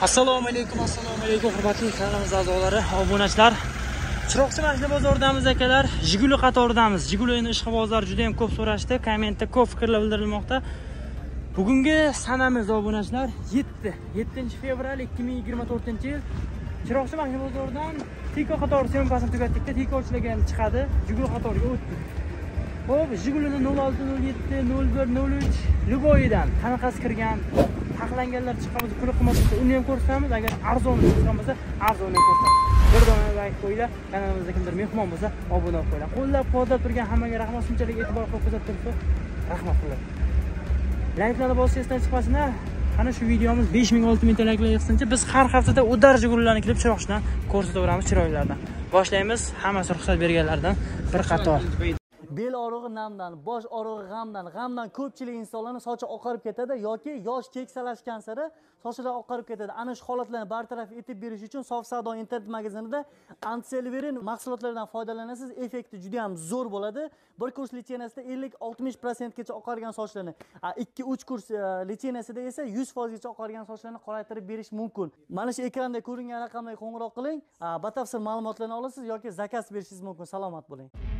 assalomu alaykum assalomu alaykum hurmatli kanalimiz a'zolari obunachilar. Chiroqchi mashina bozoridamiz akalar jiguli qatoridamiz. Jigulini ishqibozlar juda yam ko'p so'rashdi kommentda ko'p fikrlar bildirilmoqda. Bugungi sanamiz obunachilar 7 7 fevral 2024 yil. Chiroqchi mashina bozoridan tiko qatori syomkasini tugatdikda tikochilarga ham chiqadi jiguli qatoriga o'tdik Xo'p, Jigulini 06, 07, 01, 03 Luboyidan qanaqasi kirgan, taxlanganlar chiqqanmiz, puli qimmat bo'lsa, uni ham ko'rsatamiz. Agar arzon chiqqan bo'lsa, arzonni ham ko'rsatamiz. Bir dona layk qo'yinglar, kanalimizda kimdir mehmon bo'lsa, obuna bo'lib qo'yinglar. Qo'llab-quvvatlab turgan hammaga rahmat, shunchalik e'tibor qilib kuzatib turibsiz. Rahmat qilib. Layklarni bosib esdan chiqmasinlar. Ana shu videomiz besh ming olti mingta layklar yig'sincha, biz har haftada udar Jigullarni kelib chiroqchidan ko'rsataveramiz chiroylilardan Boshlaymiz. Hammasi ruxsat berganlardan bir qator. Bel og'rig'i namdan bosh og'rig'i g'amdan g'amdan ko'pchilik insonlarni sochi oqarib ketadi yoki yosh keksalashgan sari sochlar oqarib ketadi. Ana shu holatlarni bartaraf etib berish uchun sof savdo internet magazinida antiselverin mahsulotlaridan foydalanasiz. Effekti juda ham zo'r bo'ladi. Bir kurs litsenasida ellik oltmish prosentgacha oqargan sochlarni ikki uch kurs e, litsenasida esa yuz foizgacha oqargan sochlarni qoraytirib berish mumkin. Mana shu ekranda ko'ringan raqamlarga qo'ng'iroq qiling. Batafsil ma'lumotlarni olasiz yoki zakaz berishingiz mumkin. Salomat bo'ling.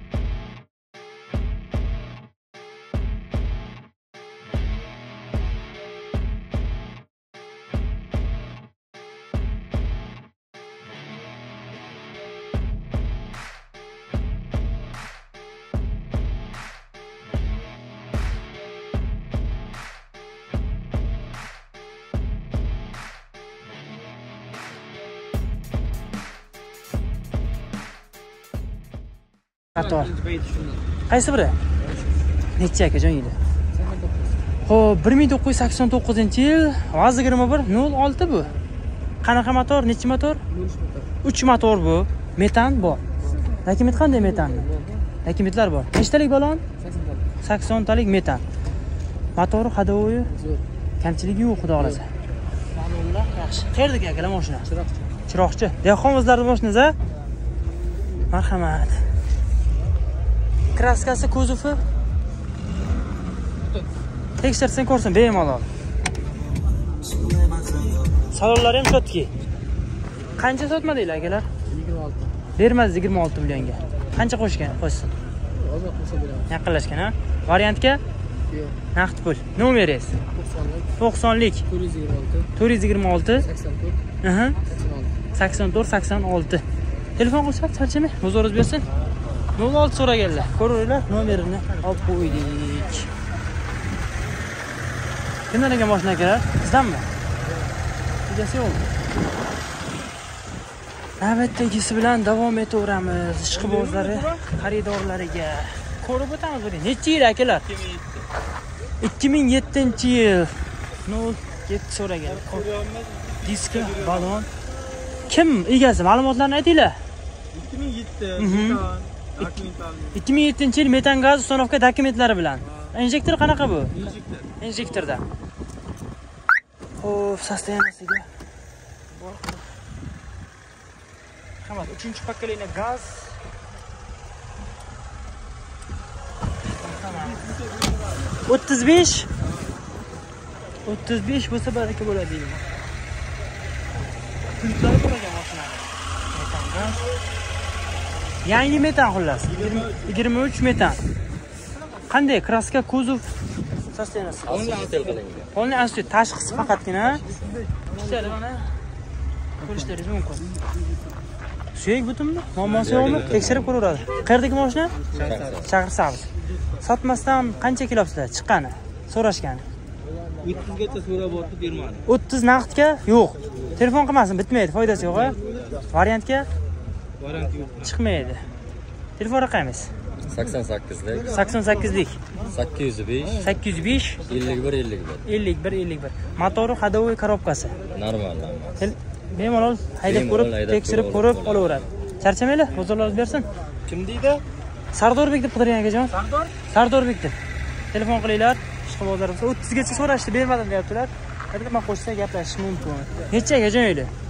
Qator. Qaysi biri? Necha akajon yili ho'p bir ming to'qqiz yuz sakson to'qqizinchi yil vaz yigirma bir nol olti bu. Qanaqa motor nechi motor? Uch motor bu. Metan bor. Dokument qanday metanni dokumentlar bor. Nechtalik balon? Saksontalik metan. Motori ходовой kamchiligi yo'q xudo xohlasa. Balonlar yaxshi qayerdagi akalar mashinasi? chiroqchi. Chiroqchi. Dehqon o'zlarini mashinasi marhamat. Kraskasi kuzovi tekshirsang ko'rsin bemalol. Salonlari ham chotki qancha sotmadinglar akalar? Yigirma olti. Bermadi yigirma olti millionga qancha qo'shgan? Qo'shsin. Ozroq qilsa beramiz. Yaqinlashgan a variantga? Yo'q. Naqd pul. Nomeringiz to'qsonlik. To'rt yuz yigirma olti. To'rt. Yuz yigirma olti. Sakson to'rt sakson olti. Telefon qilsa charchamang bozoringiz bersin nol olti so'raganlar. Ko'ringlar nomerini. Olib qo'ydik. Kimdan ekan moshina akalar? Sizdanmi? Egasi yo'qmi? Navbatdagisi bilan davom etaveramiz. Ishqibozlari xaridorlariga. Ko'rib o'tamiz buning nechi yil akalar? Ikki ming yettinchi yil. Nol yetti so'ragan. Diski balon. Kim? Egasi ma'lumotlarni aytinglar. Ikki ming yetti. Mhm. Ikki ming yettinchi yil metan gaz установка dokumentlari bilan. Injektor qanaqa bu? Injektorda. Ho'p состояниесiga marhamat uchinchi поколение gaz. O'ttiz besh. O'ttiz besh bo'lsa baraka bo'ladi. Deyman pultlari bor ekan mashinani Metan gaz. Yangi metan xullas. Yigirma uch metan. Qanday? Kraska kuzov? Полный asli tashqisi faqatgina. Ko'rishlaringiz mumkin. Suyak butunmi? Muammosi yo'qmi? Tekshirib ko'raveradi. Qayerdagi moshina? Chaqirsamiz sotmasdan qancha kelyapsizlar? Chiqqani. So'rashgani. O'ttizgacha so'rab bordi bermadi. O'ttiz naqdga yo'q. Telefon qilmasin bitmaydi. Foydasi yo'q a variantga chiqmaydi. Telefon raqamingiz sakson sakkizlik. Sakson sakkizlik. Sakkiz yuz besh. Sakkiz yuz besh. Ellik bir ellik bir. Ellik bir ellik bir. Motori ходовой коробкasi normal bemalol haydab ko'rib tekshirib ko'rib olaveradi. Charchamanglar bozorlaringiz bersin. Kim deydi? Sardorbek deb qidirgan akajon sardor? Sardorbek deb. Telefon qilinglar. Ishqibozlar bo'lsa o'ttizgacha so'rashdi. Bermadim deyaptilar. Iltimos qo'shsa gaplashish mumkin. Necha akajon sakson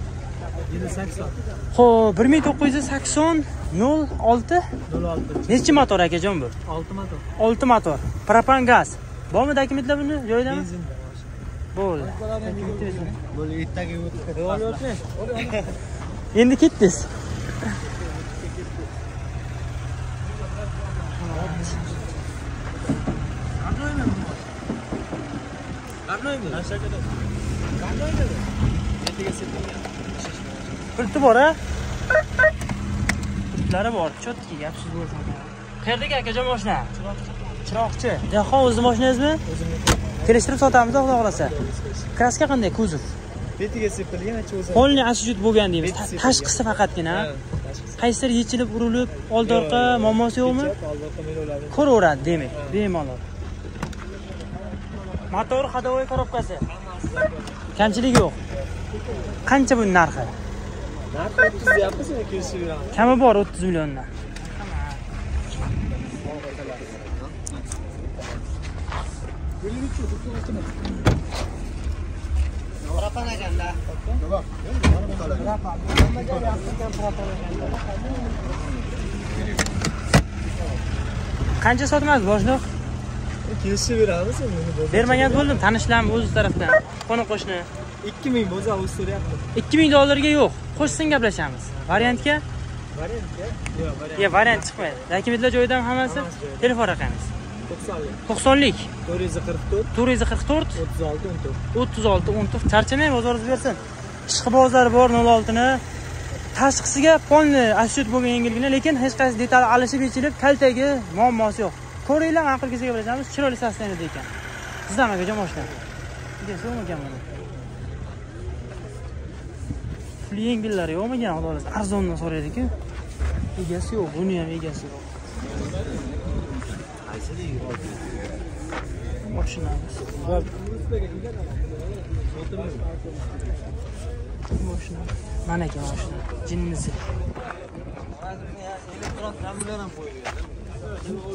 ho'p bir ming to'qqiz yuz sakson nol olti. Nol olti nechi motor akajon bu? Olti motor. Olti motor. Propan gaz. Bormi dokumentlar buni? Joyidami? Benzin. Bo'ldi. İttagi o'tdi. endi ketdingiz pulti bor a? Pultlari bor. Четкий gapsiz bo'lsin. Qayerdagi akajon moshina? Chiroqchi. Jahon o'zizni mashinangizmi kelishtirib sotamiz xudo xohlasa. Kraska qanday kuzov? Betiga sepilgan, o'zi. polniy asijut bo'lgan deymiz. Ta- tashqisi faqatgina qaysidir yechilib urilib oldi orqa muammosi yo'qmi? Ko'raveradi demak bemalol. Motor ходовой коробкasi kamchilik yo'q. Qancha buni narxi Narxi 30 deyapmiz, men kelishib beramiz. kami bor o'ttiz milliondan qancha sotmadi boshliq Meni bo'ldi. bermagan bo'ldim tanishlarmi o'zi tarafdan. Qo'ni qo'shni. 2000 bo'lsa, o'zi so'rayapti. ikki ming dollarga yo'q qo'shsin gaplashamiz. Variantga? Variantga? Yo'q, variant. chiqmaydi. Dokumentlar joyidami hammasi telefon raqamingiz 90lik. to'qsonlik. 444 to'rt yuz qirq to'rt. 36 14. o'ttiz olti o'n to'rt. Charchamang bozoringiz bersin. Ishqibozlari bor nol oltini. Tashqisiga polni ashyut bo'lgan yengilgina lekin hech qaysi detal alishib yechilib kaltagi muammosi yo'q ko'ringlar ma'qul kelsa gaplashamiz chiroyli sostoyaniyda ekan sizdan aka mashina egasi yo'qmi ekan buni puli yengillari yo'qmi ekan xudo xohlasa. Arzondan so'raydiku egasi yo'q buni ham egasi yo'q. Moshinamiz moshina. Mana ekan moshina. Jinnisi. elektron ham qo'yilgan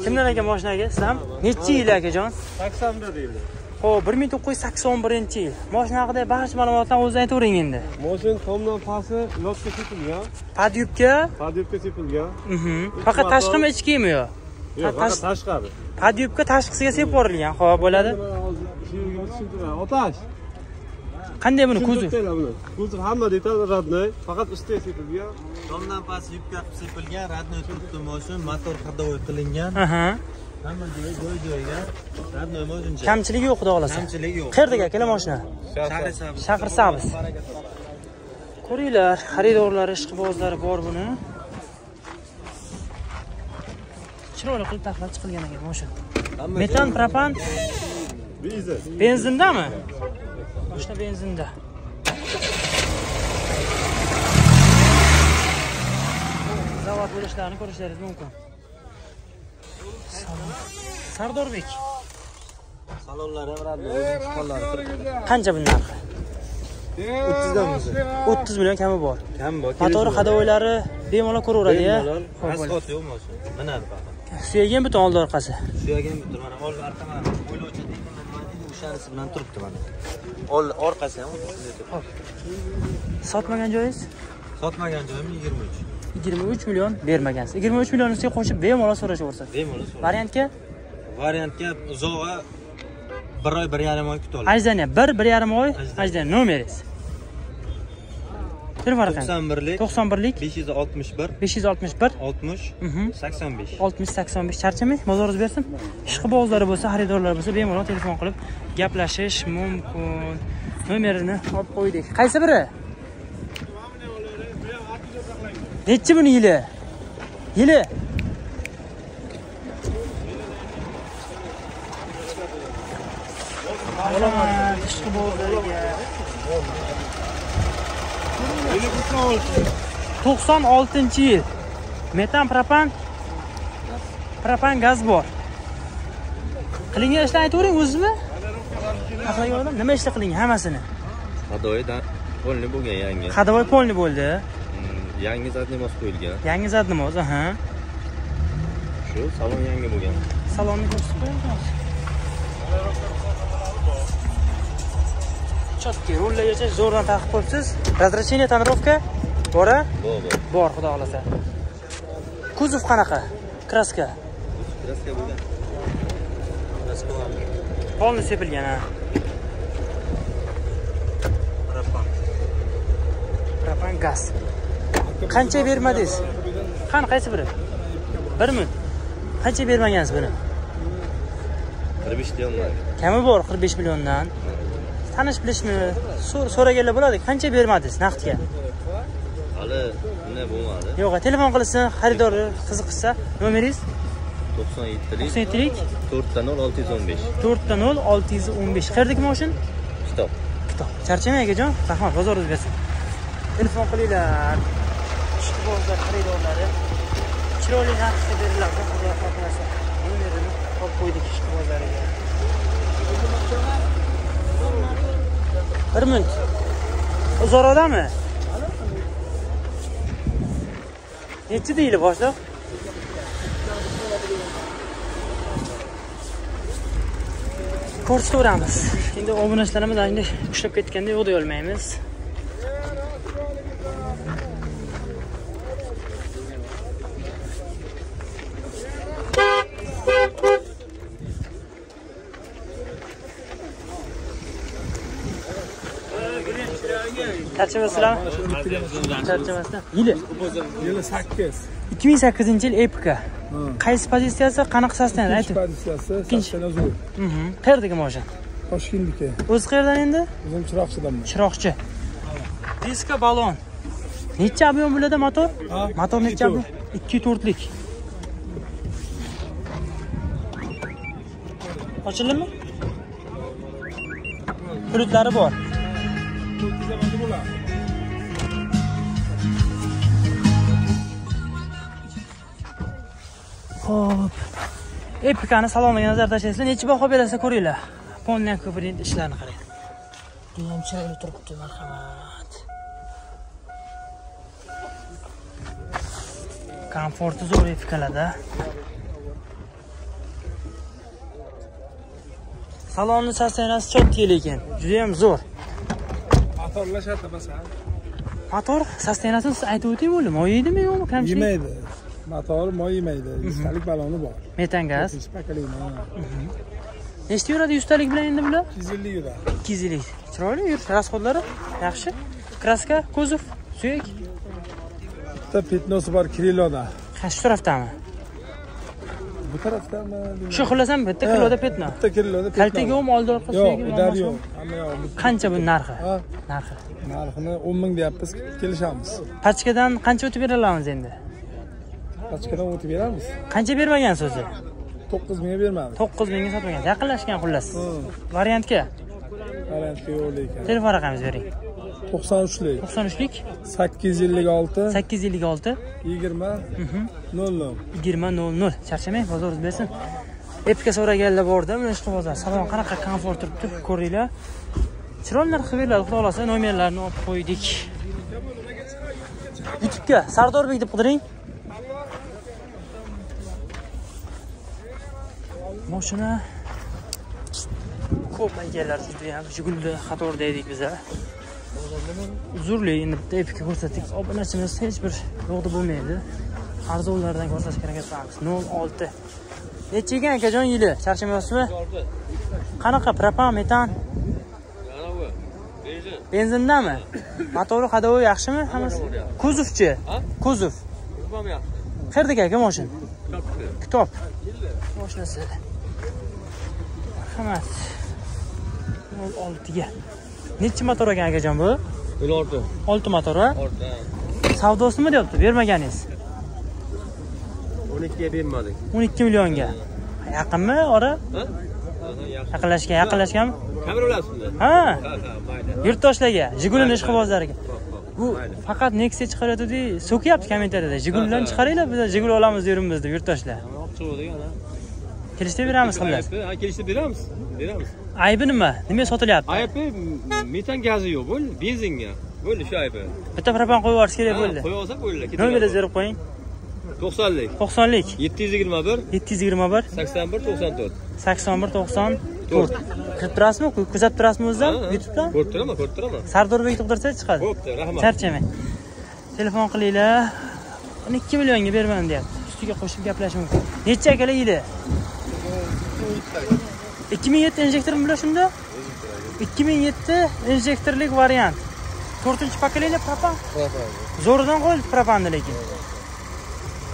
kimdan ekan moshina aka sizdan nechi yil akajon 81 deydi. ho'p bir ming to'qqiz yuz sakson birinchi yil moshina haqida barcha ma'lumotlarni o'zingiz aytavering endi Moshin tomdan pasti lotga sepilgan, padyubka padyubka sepilgan. mhm. faqat tashqimi ichkimi yo Yo'q, faqat tashqari. padyubka tashqisiga sepib yuborilgan ho'p bo'ladi shu. Otash. Qanday buni kuzov. Kuzov hamma detal radnoy, faqat ustiga sepilgan. tomdan past yubka qilib sepilgan radnoy turibdi moshin motor ходовой qilingan. Aha. Hamma joyi joy joyiga radnoy moshincha kamchilik yo'q xudo xohlasa. Kamchilik yo'q. Qayerdagi akalar moshina? Shahrisabz. shahirsabz ko'ringlar xaridorlari ishqibozlari bor buni. Chiroyli qilib taxlab chiqilgan ekan moshin metan propan benzindami mashina benzinda. Zavod bo'lishlarini ko'rishlaringiz mumkin. Sardorbek. Salonlari ham turibdi qancha buni narxi 30 dan bo'lsa o'ttiz million kami bor. Kam bor motori ходовойлari bemalol ko'raveradi ya. Bemalol. Ho'p, bo'ladi. asfalt yo'q moshin minadi faqat. Suyagi ham butun oldi orqasi. Suyagi ham bitta mana old orqa mana. O'ylovchi o'shanisi bilan turibdi mana. Orqasi ham sotmagan joyingiz? Sotmagan joyim 23 yigirma uch million bermagansiz yigirma uch million ustiga qo'shib bemalol so'rashaversa bemalol so'ra. variantga? Variantga uzog'i bir oy bir yarim oy kutib oladi ajdaniya bir bir yarim oy ajdaniya nomeringiz telefon raqami to'qson birlik. To'qson birlik. besh yuz oltmish bir. besh yuz oltmish bir. oltmish. Mhm. sakson besh. oltmish sakson besh. Charchamang bozoringiz bersin. Ishqibozlari bo'lsa xaridorlar bo'lsa bemalol telefon qilib gaplashish mumkin. Nomerini olib qo'ydik. Qaysi biri? Nechi buni yili? Yili? Olaman ishqibozlariga to'qson oltinchi yil. Metan propan propan gaz bor. Qilingan ishlarni aytavering o'zizmi? Nima ishlar qilingan? Hammasini. Hadoyidan polni bo'lgan yangi. ходовой полный bo'ldi. Mm, Yangi zadnimoz qo'yilgan. yangi zadnimoz aha. Shu salon yangi bo'lgan. salonni ko'rsatib qo'yamiz перчатки rulda yashash zo'rdan taqib qo'yibsiz разрешение tonirovka bora. Bor bor xudo xohlasa. Kuzov qanaqa? Kraska. Kraska bo'lgan. Polni sepilgan ha. Propan propan gaz. Qancha bermadingiz? Qani qaysi biri? Birmi? Qancha bermagansiz buni? qirq besh million kami bor qirq besh milliondan. Tanish bilishmi So- so'raganlar bo'ladi. Qancha bermadingiz naqdga? Hali bunday bo'lmadi. Yo'q telefon qilsin xaridori qiziqsa nomeringiz? to'qson yettilik to'qson yettilik? to'rtta nol olti yuz o'n besh. to'rtta nol olti yuz o'n besh. Qayerdagi moshin kitob. Kitob. Charchamang akajon rahmat bozoringiz bersin telefon qilinglar. Ishqibozlar xaridorlari. Chiroyli narxga beriladi xudo xohlasa nomerini olib qo'ydik ishqibozlariga bir minut uzorodami nechi deyli boshliq ko'rsataveramiz endi obunachilarimiz endi ushlab ketganda yo'q deyolmaymiz charchamasizlarmi yili. Yili 8. ikki ming sakkizinchi yil epika qaysi pozitsiyasi qanaqa sostoяние ayting Pozitsiyasi Ikkinchi. Saksanazur. Mhm. qayerdagi moshin Toshkentniki. o'zi qayerdan endi? O'zim chiroqchidanman. chiroqchi. Diska balon. Necha объем bo'ladi motor? Motor necha ikki to'rtlik. Ochildimi? Hududlari bor Epikani saloniga nazar tashlaysizlar. Necha baho berasiz ko'ringlar. Polniya ko'prik ishlarini qarang. Judayam chiroyli turibdi, marhamat. Komforti zo'r epikalarda. Salonni sostenasi chotki lekin, juda ham zo'r. Motorlar shartta basa. Motor sostenasini siz aytib o'ting bo'ldi. Moy yeydimi yo'qmi? Kamchilik? Yemaydi. Motor moy yemaydi. Yuztalik baloni bor. Metan gaz. Nechta yuradi yuztalik bilan endi bular? 250 yuradi. 200 yillik. Chiroyli yurish rasxodlari yaxshi. Kraska, kuzov, suyak. Bitta petnosi bor kriloda. Qaysi tarafdami? Bu tarafdami? Shu xullas ham bitta kiloda petno. Bitta kriloda petno. Kaltaga ham oldi orqa Yo'q, udar yo'q. Hamma. Qancha bu narxi? Narxi. narxini 10 ming deyapmiz, kelishamiz. Pachkadan qancha o'tib bera olamiz endi? Pachkadan o'tib beramiz. Qancha bermagansiz o'zi? 9 mingga bermamiz. 9 mingga sotmagan. Yaqinlashgan xullas. Variantga? Variantga yo'q lekin. telefon raqamingizni bering. 93lik 93lik 856 856 20 00. 2000 charchamang bozoringiz bersin. Epika so'raganlar borda mana shu bozor. Salon qanaqa komfort turibdi? Ko'ringlar. Chiroyli narx qilib beriladi xudo xohlasa nomerlarini olib qo'ydik. Youtubega sardorbek deb qidiring moshina. Ko'p ekanlar judayam jigulni qatorda edik biza. Uzrli endi bitta epika ko'rsatdik. Obunachimiz hech bir yo'qda bo'lmaydi. Arzonlardan ko'rsatishga harakat qilamiz nol olti. Necha ekan akajon yili? Charchamayapsizmi? Qanaqa propan metan? Benzindami motori hadovi yaxshimi? Hammasi? Kuzovchi? Kuzov. Qayerdagi aka moshin. Kitob. Moshinasi marhamat nol oltiga. Nechi motor ekan akajon bu? Nol olti. olti motor a savdosimi deyapti bermaganingiz. 12 ga bermadik. o'n ikki millionga. Yaqinmi ora? Yaqinlashgan yaqinlashganmi Kamera olasizmi? ha. Yurtdoshlarga jigulini ishqibozlariga bu faqat nexia chiqaryotgandi so'kyapti kommentariyada. Jigullarni chiqaringlar biz jigul olamiz yuribmiz deb yurtdoshlar Kelishda beramiz xullas Ha, kelishda beramiz. Beramiz. aybi nima nimaga sotilyapti Aybi metan gazi yo'q, bo'ldi. Benzinga. Bo'ldi shu aybi. bitta propan qo'yib yuborish kerak bo'ldi Qo'yib olsa bo'ldi. nomeringizni berib qo'ying 90lik. to'qsonlik 721 yetti yuz yigirma bir 81 94. sakson bir to'qson to'rt kirib turasizmi kuzatib turasizmi o'zidan youtubedan Ko'rib turaman, ko'rib turaman. sardorbek qidirsangiz chiqadi Bo'pti, rahmat. charchamang telefon qilinglar o'n ikki millionga berman deyapti ustiga qo'shib gaplash mumkin necha akalar yili ikki ming yetti injektormi bular shunda? ikki ming yetti injektorlik variant. To'rtinchi pokoleniya propan? Zo'ridan qo'yildi propanni lekin.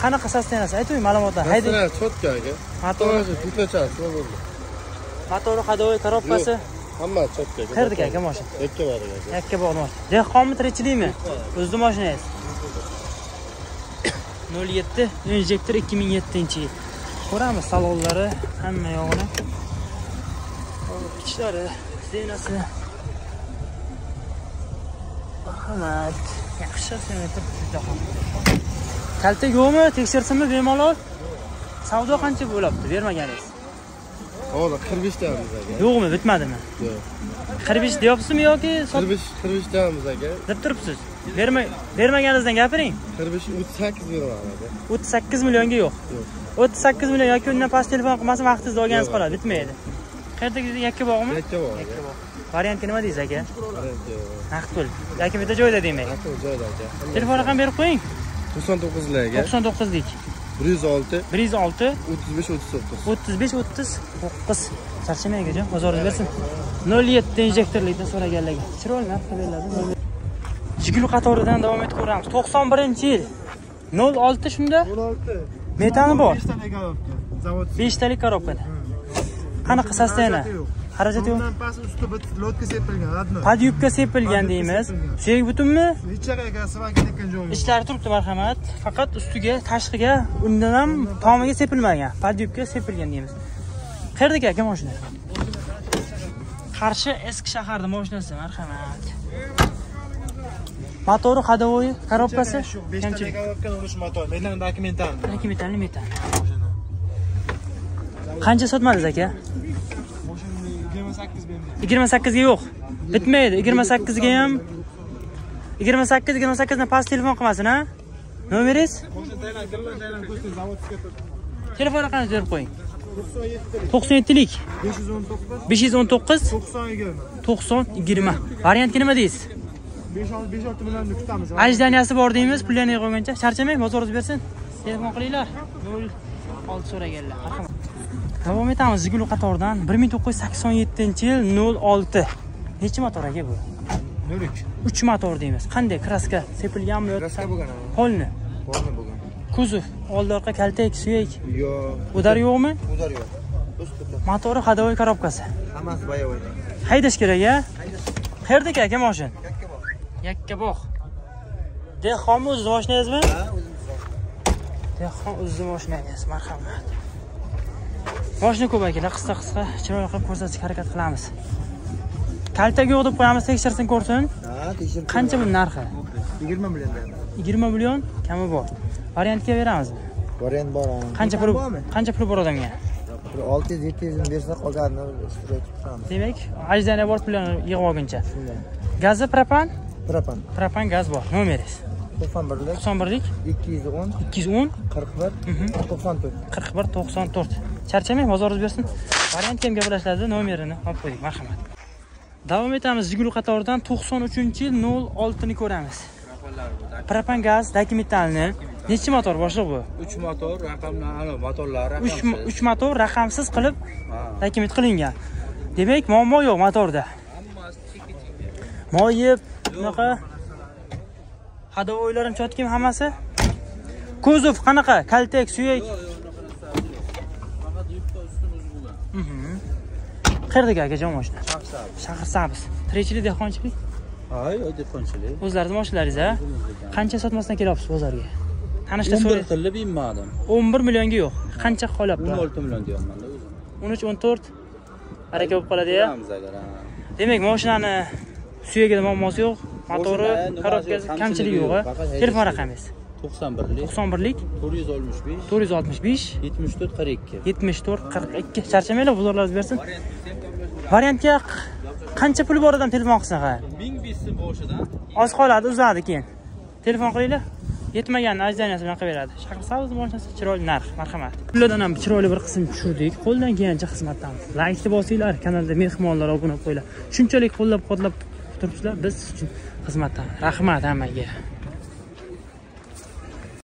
Qanaqa sosteniyasi ayting ma'lumotlar. Haydang chotka aka. Motori butlachasi bo'ldi. Motori ходовой коробкasi hamma chotka qayerdagi aka mashina yakka bor aka. Yakka bog'ni mashina dehqonmi tirikchilikmi o'zini mashinangiz nol yetti injektor ikki ming yettinchi yil ko'ramiz salonlari hamma yog'ini. Ichlari zenasi marhamat yaxshi senator jahon kalta yo'qmi? Tekshirsinmi bemalol? Savdo qancha bo'lyapti? Bermaganingiz. Hozir qirq beshdamiz aka yo'qmi? Bitmadimi? Yo'q. Qirq besh deyapsizmi yoki qirq besh qirq beshdamiz aka deb turibsiz. Berma bermaganingizdan gapiring. Qirq besh o'ttiz sakkiz beraman aka o'ttiz sakkiz millionga yo'q. Yo'q. O'ttiz sakkiz million yoki undan past telefon qilmasa vaqtingizni olganingiz qoladi bitmaydi. Qayerdagi yakka bog'mi? Yakka aka variantga nima deysiz aka? Naqd pul yoki bitta joyda demak. Aka joyda aka. Telefon raqam berib qo'ying. to'qson to'qqizlarga to'qson to'qqizlik bir yuz olti. bir yuz olti. o'ttiz besh o'ttiz to'qqiz. o'ttiz besh o'ttiz to'qqiz. Charchamang akajon bozoringiz bersin nol yetti injektorlikda so'raganlarga chiroyli narxga beriladi jiguli qatoridan davom etib ko'ramiz. to'qson birinchi yil. nol olti shunda. o'n olti metani bor. Beshtalik коробка zavod beshtalik qanaqa sostoяние xarajati yo'q. Undan past usti lotka sepilgan родной podyubka sepilgan deymiz. suyak butunmi? Ichariga svaka tekkan joyi ichlari turibdi marhamat. Faqat ustiga tashqiga undan ham tomiga sepilmagan. Podyubka sepilgan deymiz. Qayerdagi aka mashina qarshi eski shaharda mashinasi marhamat motori ходовой коробкasi beshtalik коробка urish motor metan dokumental metal metal qancha sotmadingiz aka? Yigirma sakkiz berdim yigirma sakkizga yo'q. Bitmaydi. Yigirma sakkizga ham yigirma sakkiz yigirma sakkizdan past telefon qilmasin a nomeringiz? Telefon raqamingizni berib qo'ying? To'qson yettilik. Besh yuz o'n to'qqiz. Besh yuz o'n to'qqiz? To'qson yigirma. To'qson yigirma. Variantga nima deysiz besh olti besh olti millionni kutamiz. Ajdaniyasi bor deymiz pullarni yig'olguncha charchamang bozoringiz bersin. Telefon qilinglar. Nol olti so'raganlar. Marhamat davom etamiz. Ziguli qatoridan bir ming to'qqiz yuz sakson yettinchi yil nol olti. Nechi motor aka bu? Nol uch uch motor deymiz. Qanday? Kraska sepilganmi yoki kraska bo'lgan polni. Bormi bo'lgan. Kuzov oldi orqa kaltak suyak. Yo'q. Udar yo'qmi? Udar yo'q. Motori ходовой коробкasi hammasi boyavoy haydash kerak a qayerdaki aka moshin yakkabog' dehqonmi o'zizni moshinangizmi dehqon o'zizni moshinangiz marhamat. Moshina ko'p akalar qisqa qisqa chiroyli qilib ko'rsatishga harakat qilamiz. Kaltak yo'q deb qo'yamiz tekshirsin ko'rsin. Ha tekshirib qancha buni narxi? Yigirma milliondan yigirma million? Kami bor. Variantga beramizmi? Variant bor qancha puli qancha puli bor odamga? Bir olti yuz yetti yuz bersa qolganini ishtirok qilamiz demak ajdaniya bor pullarni yig'ib olguncha. Gazi propan propan propan gaz bor. Nomeringiz to'qson birlik. To'qson birlik? Ikki yuz o'n. Ikki yuz o'n? Qirq bir. To'qson to'rt. Qirq bir to'qson to'rt. Charchamang bozoringiz bersin. Variantga ham gaplashiladi nomerini olib qo'ydik marhamat. Davom etamiz jiguli qatoridan. To'qson uchinchi yil nol oltini ko'ramiz. Propan gaz dakimetalni nechi motor? Boshliq bu? Uch motor raqamlar ana motorlari uch uch motor raqamsiz qilib dakimet qilingan. Demak muammo yo'q motorda. Moyib bunaqa. Ходовойларim chotkimi hammasi. Kuzov qanaqa? Kaltak suyak. Qayerdagi akajon mashina shahar sabz tirikchilik dehqonchilik? Ha yo'q dehqonchilik. O'zlaringizni mashinalaringiz a? Qancha sotmasdan kelyapsiz bozorga tanishlar o'n bir qilib inmadim o'n bir millionga yo'q. Qancha qolyapti o'n olti million deyapmanda o'zim. o'n uch o'n to'rt. Baraka bo'lib qoladi demak mashinani suyagida muammosi yo'q? Motori korobkasi kamchiligi yo'q telefon raqamingiz to'qson birlik to'qson birlik to'rt yuz oltmish besh. to'rt yuz oltmish besh? yetmish to'rt qirq ikki. yetmish to'rt qirq ikki. Charchamanglar bozorlaringiz bersin. Variantga qancha puli bor odam telefon qilsa ha? Ming beshi boshidan. Oz qoladi uzadi keyin. Telefon qilinglar. Yetmaganini ajdaniyasi bilan qilib beradi shahrisabz mashinasi chiroyli narx marhamat. Pullardan ham chiroyli bir qism tushirdik. Qo'ldan kelgancha xizmatdamiz laykni bosinglar kanalda mehmonlar obuna bo'lib qo'yinglar. Shunchalik qo'llab quvvatlab turibsizlar. Biz siz uchun xizmatdamiz rahmat hammaga.